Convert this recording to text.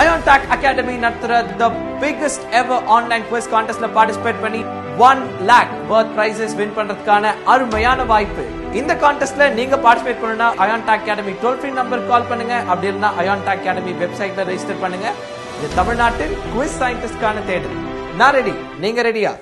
Ion talk academy நடத்துற the biggest ever online quiz கான்டெஸ்ட்ல participate பண்ணி one lakh worth prizes win பண்றதுக்கான அருமையான வாய்ப்பு. இந்த கான்டெஸ்ட்ல நீங்க பார்ட்டிசிபேட் பண்ணணும்னா Ayan talk academy toll free number call பண்ணுங்க. அப்படி இல்லைன்னா அயான் டாக் அகாடமி வெப்சைட்ல ரெஜிஸ்டர் பண்ணுங்க. இது தமிழ்நாட்டில் குவிஸ் சயின்டிஸ்ட்கான தேடல். நான் ரெடி நீங்க ரெடியா